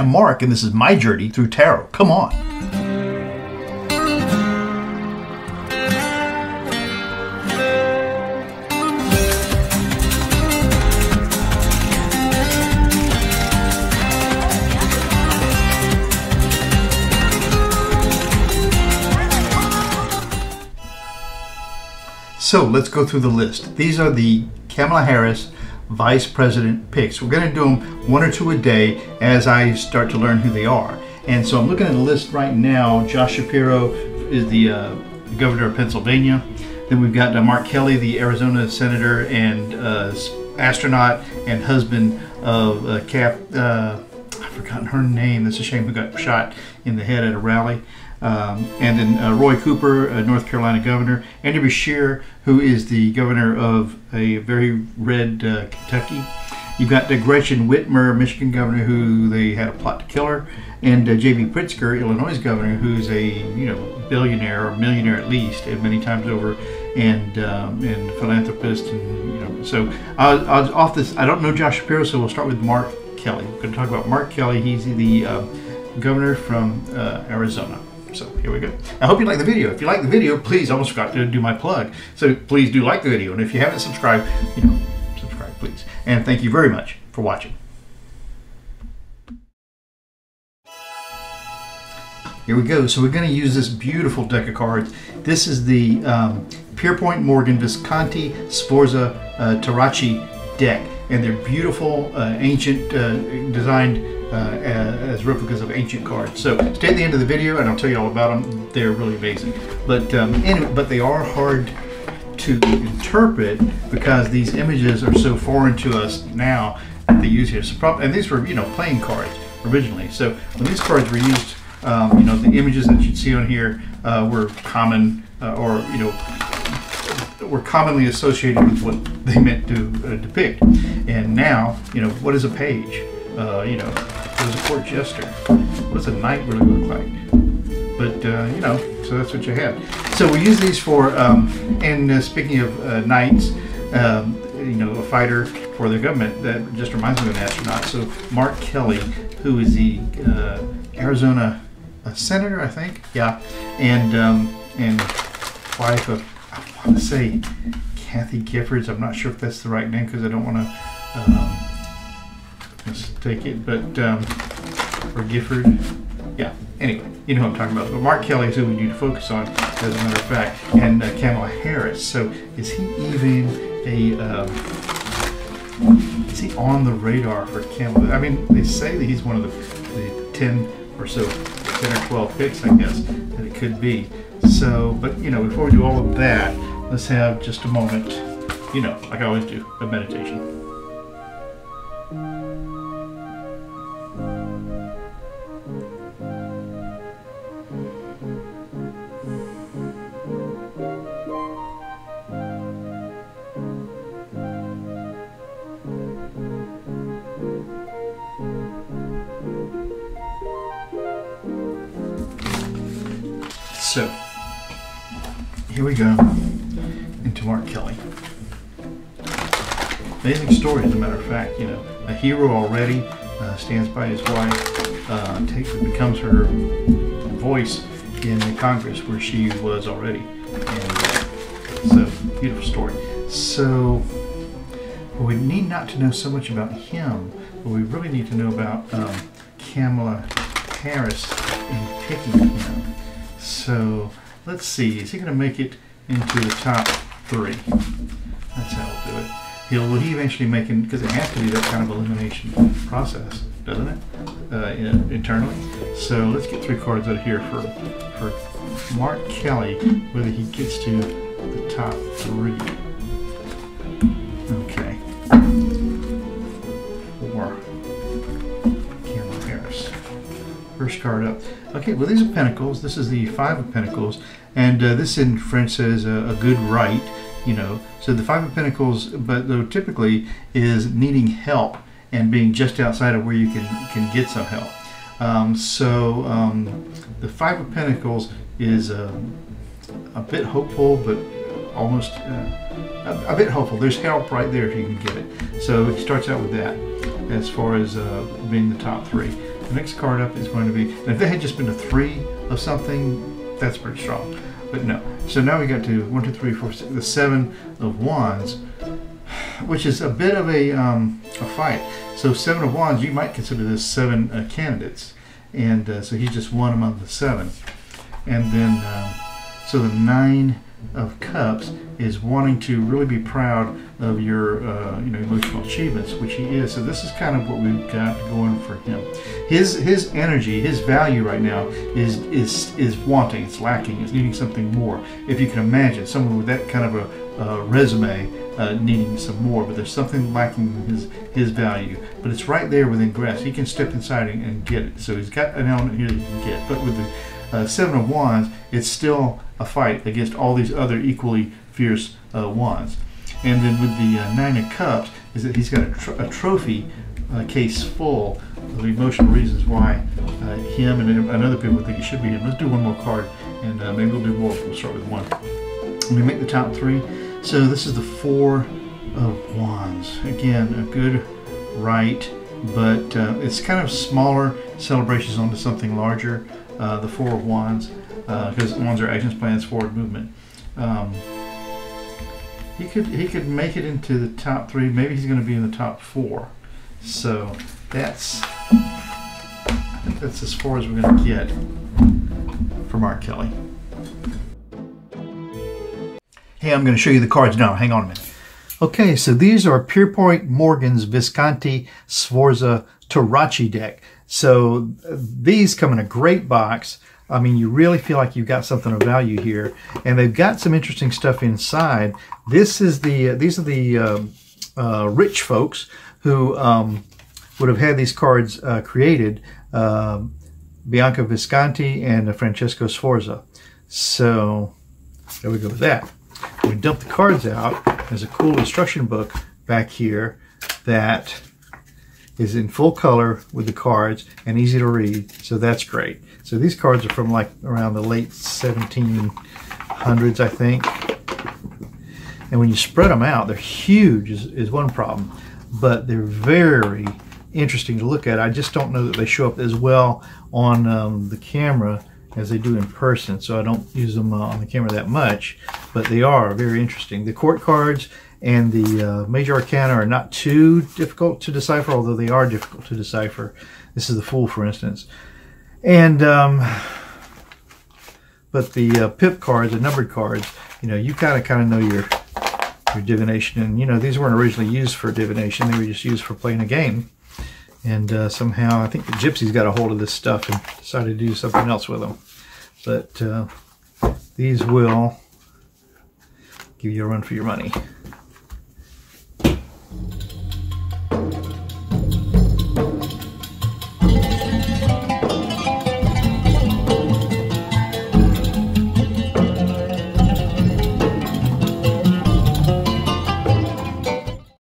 am Mark, and this is my journey through tarot. Come on. So let's go through the list. These are the Kamala Harris vice president picks. We're going to do them one or two a day as I start to learn who they are. And so I'm looking at the list right now. Josh Shapiro is the uh, governor of Pennsylvania. Then we've got uh, Mark Kelly, the Arizona senator and uh, astronaut and husband of uh, Cap. Uh, I've forgotten her name. That's a shame. Who got shot in the head at a rally. Um, and then uh, Roy Cooper, North Carolina governor, Andrew Beshear, who is the governor of a very red uh, Kentucky. You've got Gretchen Whitmer, Michigan governor, who they had a plot to kill her, and uh, J.B. Pritzker, Illinois governor, who's a you know billionaire or millionaire at least, and many times over, and um, and philanthropist, and you know. So I was off this. I don't know Josh Shapiro, so we'll start with Mark Kelly. We're going to talk about Mark Kelly. He's the uh, governor from uh, Arizona. So here we go. I hope you like the video. If you like the video, please, I almost forgot to do my plug. So please do like the video. And if you haven't subscribed, you know, subscribe, please. And thank you very much for watching. Here we go. So we're going to use this beautiful deck of cards. This is the um, Pierpont Morgan Visconti Sforza uh, Tarocchi deck. And they're beautiful, uh, ancient, uh, designed uh, as replicas of ancient cards. So stay at the end of the video and I'll tell you all about them. They're really amazing. But um, anyway, but they are hard to interpret because these images are so foreign to us now that they use here. So and these were, you know, playing cards originally. So when these cards were used, um, you know, the images that you'd see on here uh, were common uh, or, you know, were commonly associated with what they meant to uh, depict. And now, you know, what is a page? Uh, you know, what is a court jester? What does a knight really look like? But, uh, you know, so that's what you have. So we use these for, um, and uh, speaking of uh, knights, um, you know, a fighter for the government, that just reminds me of an astronaut. So Mark Kelly, who is the uh, Arizona senator, I think, yeah, and um, and wife of, I want to say, Kathy Giffords. I'm not sure if that's the right name because I don't want to um, mistake it, but um, or Gifford. Yeah. Anyway, you know what I'm talking about. But Mark Kelly is who we need to focus on, as a matter of fact, and uh, Kamala Harris. So is he even a? Um, is he on the radar for Kamala? I mean, they say that he's one of the, the ten or so, ten or twelve picks, I guess, that it could be. So, but you know, before we do all of that, let's have just a moment. You know, like I always do, a meditation. So, here we go into Mark Kelly. Amazing story, as a matter of fact. You know, a hero already uh, stands by his wife, uh, takes becomes her voice in the Congress where she was already. And so, beautiful story. So, we need not to know so much about him, but we really need to know about um, Kamala Harris in picking him. So let's see, is he going to make it into the top three? That's how he'll do it. He'll, will he eventually make it, because it has to be that kind of elimination process, doesn't it, uh, in, internally? So let's get three cards out of here for, for Mark Kelly, whether he gets to the top three. First card up. Okay, well these are pentacles. This is the five of pentacles, and uh, this in French says uh, a good right. You know, so the five of pentacles, but though typically is needing help and being just outside of where you can can get some help. Um, so um, the five of pentacles is um, a bit hopeful, but almost uh, a, a, bit hopeful. There's help right there if you can get it. So it starts out with that as far as uh, being the top three. The next card up is going to be, if they had just been a three of something, that's pretty strong. But no. So now we got to one, two, three, four, six, the seven of wands, which is a bit of a, um, a fight. So seven of wands, you might consider this seven uh, candidates. And uh, so he's just one among the seven. And then, um, so the nine of cups is wanting to really be proud of your uh, you know emotional achievements which he is so this is kind of what we've got going for him his his energy his value right now is is is wanting it's lacking it's needing something more. If you can imagine someone with that kind of a, a resume uh, needing some more but there's something lacking in his his value. But it's right there within grasp. He can step inside and, and get it. So he's got an element here that he can get. But with the uh, Seven of Wands, it's still a fight against all these other equally fierce uh, wands. And then with the uh, Nine of Cups, is that he's got a, tr a trophy uh, case full of emotional reasons why uh, him and, and other people think it should be him. Let's do one more card, and uh, maybe we'll do more. We'll start with one. Me make the top three. So this is the Four of Wands. Again, a good right, but uh, it's kind of smaller celebrations onto something larger uh, the Four of Wands, because uh, wands are actions, plans, forward movement. Um, he could he could make it into the top three. Maybe he's going to be in the top four. So that's I think that's as far as we're to get from Mark Kelly. Hey, I'm going to show you the cards now. Hang on a minute. Okay, so these are Pierpont Morgan's Visconti Sforza Tarocchi deck. So these come in a great box. I mean, you really feel like you've got something of value here, and they've got some interesting stuff inside. This is the these are the uh, uh, rich folks who um, would have had these cards uh, created. Um, Bianca Visconti and Francesco Sforza. So there we go with that. We dump the cards out. There's a cool instruction book back here that is in full color with the cards and easy to read, so that's great. So these cards are from like around the late 1700s, I think. And when you spread them out, they're huge is, is one problem, but they're very interesting to look at. I just don't know that they show up as well on um, the camera as they do in person, so I don't use them uh, on the camera that much, but they are very interesting. The court cards and the uh, major arcana are not too difficult to decipher, although they are difficult to decipher. This is the Fool, for instance. And, um, but the uh, pip cards, the numbered cards, you know, you kind of kind of know your your divination. And, you know, these weren't originally used for divination. They were just used for playing a game. And uh, somehow, I think the gypsies got a hold of this stuff and decided to do something else with them. But uh, these will give you a run for your money.